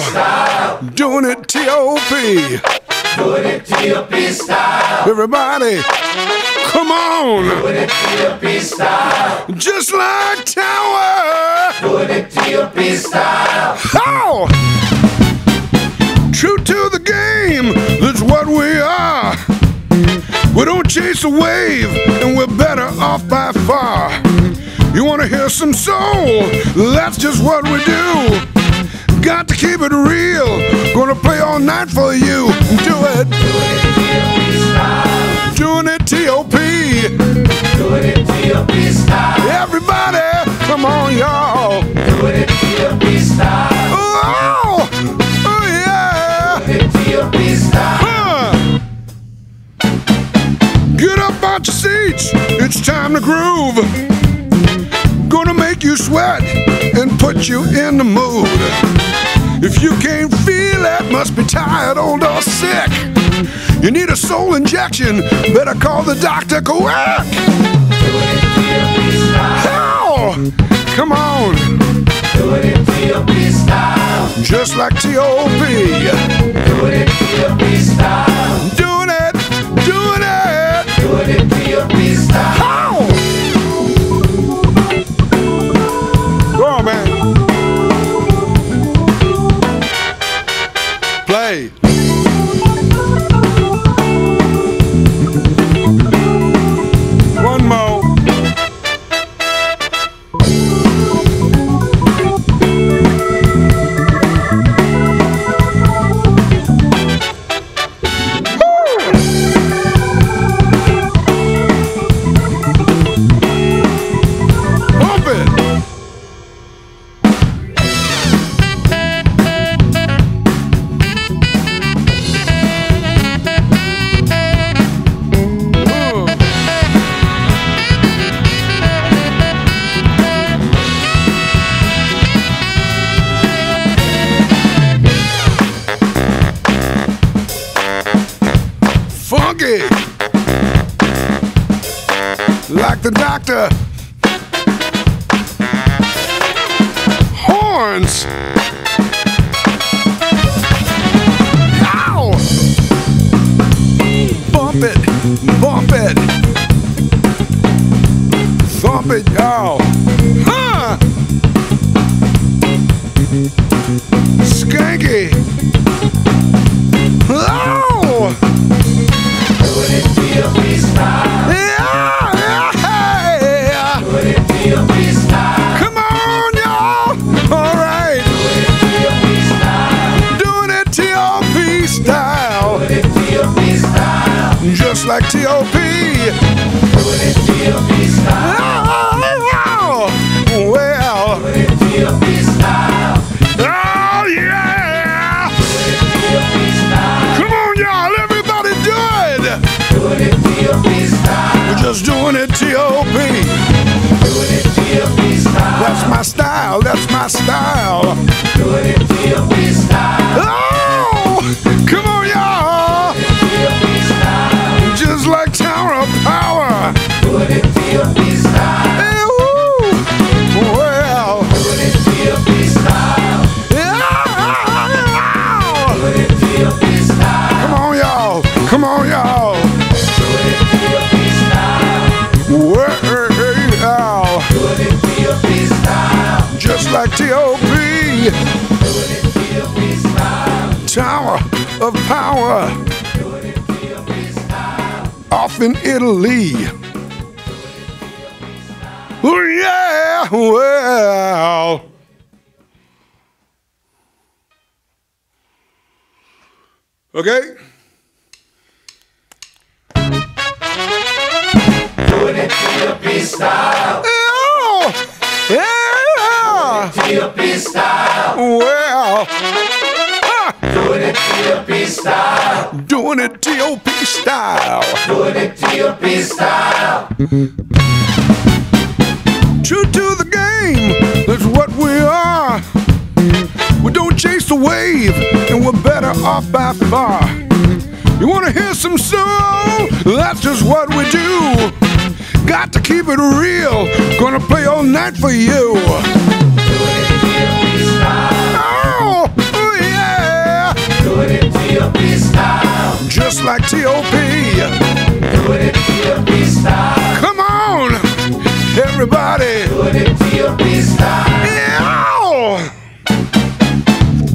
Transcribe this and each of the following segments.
style. Doing it T.O.P. Doing it T.O.P. style. Everybody, come on. Doing it T.O.P. style. Just like Tower. Doing it T.O.P. style. How? True to the game, that's what we are. We don't chase a wave, and we're better off by far. You wanna hear some soul? That's just what we do. Got to keep it real. Gonna play all night for you. Do it. Doing it T.O.P. Doing it T.O.P. style. Everybody, come on, y'all. Doing it T.O.P. style. Oh, oh yeah. Doing it T.O.P. style. Huh. Get up out your seats. It's time to groove. Gonna make you sweat and put you in the mood. If you can't feel it, must be tired, old or sick. You need a soul injection, better call the doctor quick. How? Come on, Doing it in T.O.P. style. just like T.O.P. Doing it in T.O.P. style. Like the doctor. horns. Ow! Bump it, bump it. Thump it, y'all. Like T.O.P. of Power. Off in Italy. Oh, yeah. Well. Okay. T.O.P. style. Doing it T.O.P. style. Doing it T.O.P. style. True to the game, that's what we are. We don't chase the wave, and we're better off by far. You wanna hear some soul? That's just what we do. Got to keep it real. Gonna play all night for you. Like T.O.P. Come on, everybody.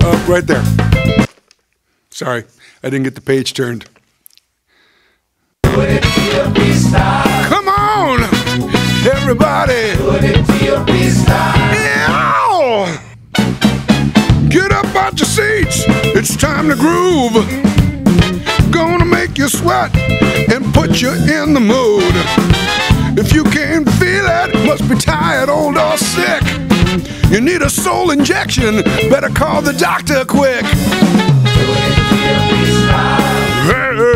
Uh, right there. Sorry, I didn't get the page turned. Come on, everybody. Get up out your seats. It's time to groove. Sweat and put you in the mood. If you can't feel it, must be tired, old or sick. You need a soul injection, better call the doctor quick. Hey,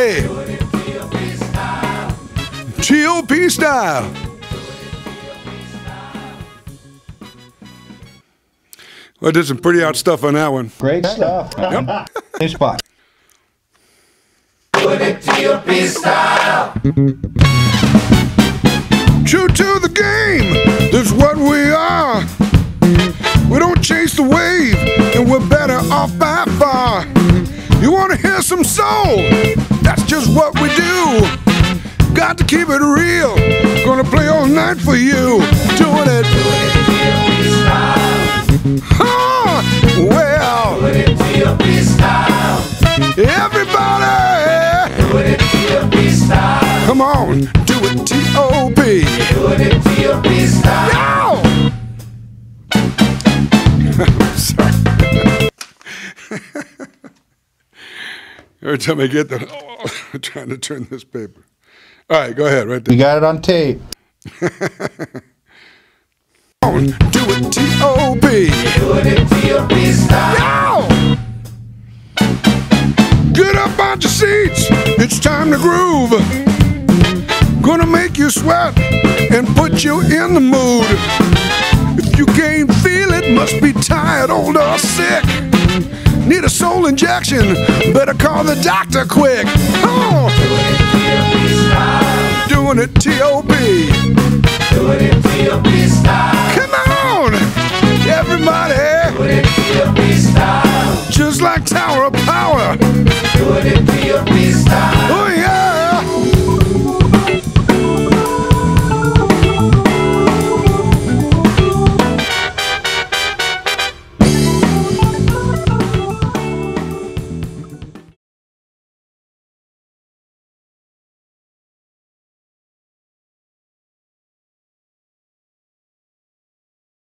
it T.O.P. style. Well, I did some pretty out stuff on that one. Great stuff. Hey, spot. Doing it T.O.P. style. True to the game, that's what we are. We don't chase the wave, and we're better off by far. You wanna hear some soul? That's just what we do. Got to keep it real. Gonna play all night for you. Doing it. T.O.P. style. Huh? Well, Doing it T.O.P. style. everybody, Doing it T.O.P. style. come on, do it. T.O.P. Doing it T.O.P. style. Ow! Every time I get there, oh, I'm trying to turn this paper. All right, go ahead, right We there. got it on tape. On, Do it, T.O.P. Doing it T.O.P. style. Ow! Get up out your seats. It's time to groove. Gonna make you sweat and put you in the mood. If you can't feel it, must be tired, old or sick. Need a soul injection? Better call the doctor quick. Oh. Doing it T.O.P. Doing it T.O.P. style. Come on, everybody. Doing it T.O.P. style. Just like Tower of Power. Doing it T.O.P. style. Oh,